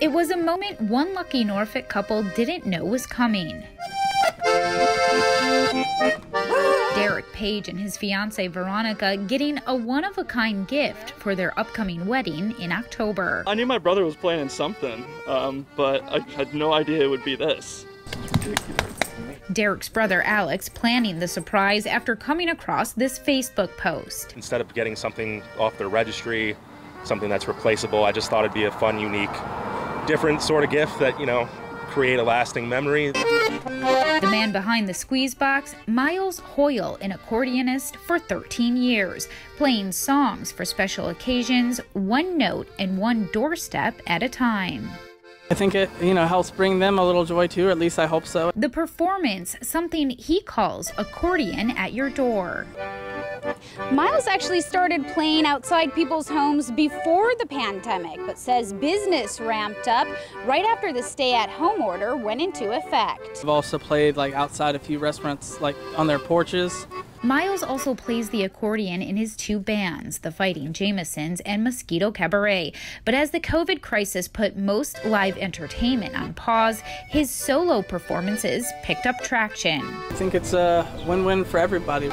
It was a moment one lucky Norfolk couple didn't know was coming. Derek Page and his fiancee Veronica getting a one of a kind gift for their upcoming wedding in October. I knew my brother was planning something, um, but I had no idea it would be this. Derek's brother Alex planning the surprise after coming across this Facebook post. Instead of getting something off their registry, something that's replaceable, I just thought it'd be a fun, unique, different sort of gift that, you know, create a lasting memory. The man behind the squeeze box, Miles Hoyle, an accordionist for 13 years, playing songs for special occasions, one note and one doorstep at a time. I think it, you know, helps bring them a little joy too, or at least I hope so. The performance, something he calls accordion at your door. Miles actually started playing outside people's homes before the pandemic, but says business ramped up right after the stay at home order went into effect. I've also played like outside a few restaurants, like on their porches. Miles also plays the accordion in his two bands, the Fighting Jamesons and Mosquito Cabaret. But as the COVID crisis put most live entertainment on pause, his solo performances picked up traction. I think it's a win win for everybody.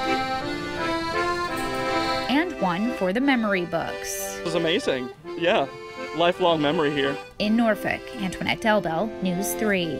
And one for the memory books. It was amazing. Yeah, lifelong memory here. In Norfolk, Antoinette Delbel, News 3.